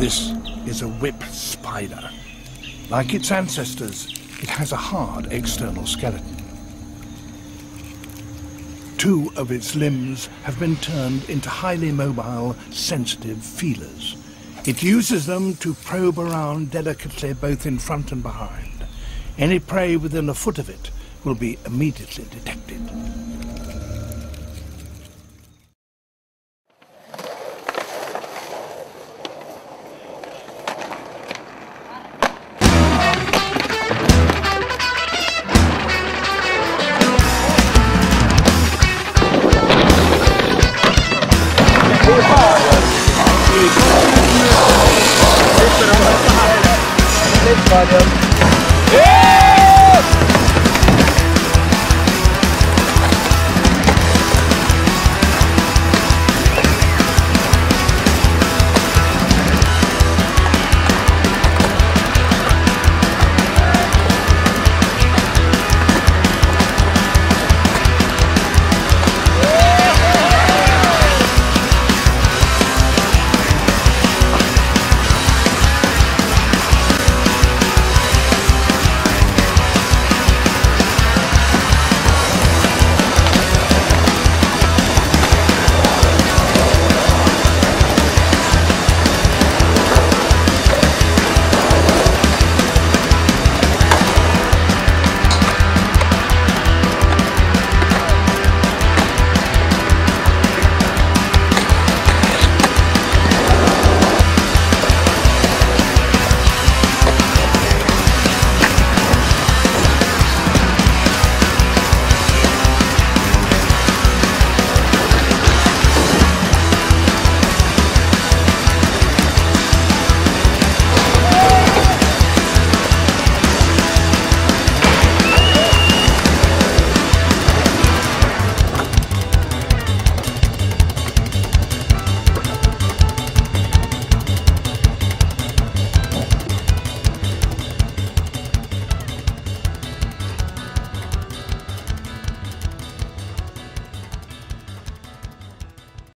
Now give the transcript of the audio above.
This is a whip spider. Like its ancestors, it has a hard external skeleton. Two of its limbs have been turned into highly mobile, sensitive feelers. It uses them to probe around delicately both in front and behind. Any prey within a foot of it will be immediately detected. Valeu.